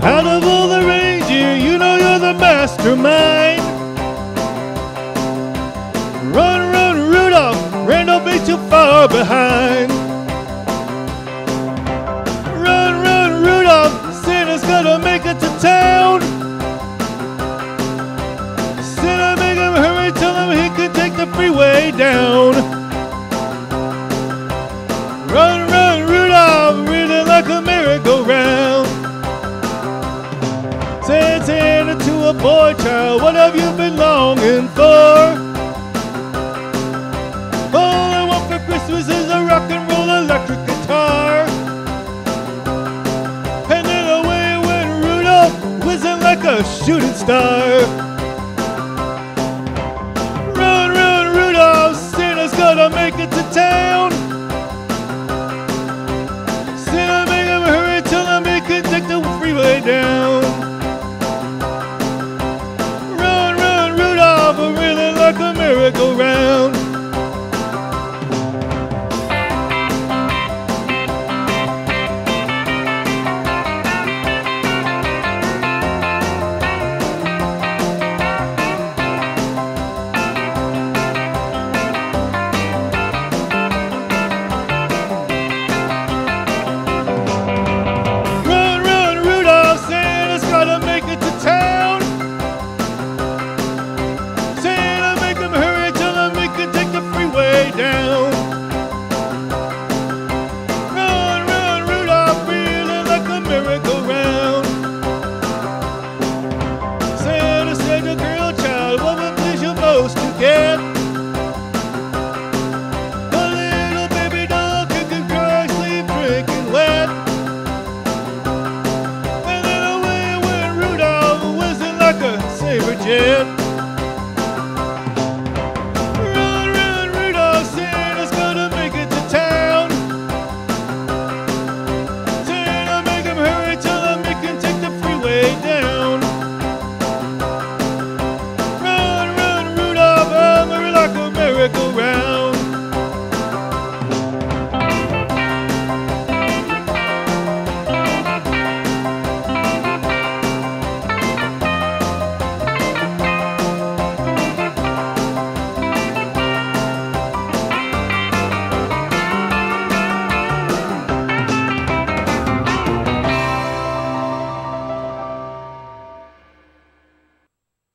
Out of all the reindeer, you know you're the mastermind. Run, run, Rudolph, Randall be too far behind. Run, run, Rudolph, Santa's gonna make it to town. Boy child, what have you been longing for? All I want for Christmas is a rock and roll electric guitar. And then away went Rudolph, whizzing like a shooting star. Run, run, Rudolph, Santa's gonna make it to town. Merry-go-round. Saber jet.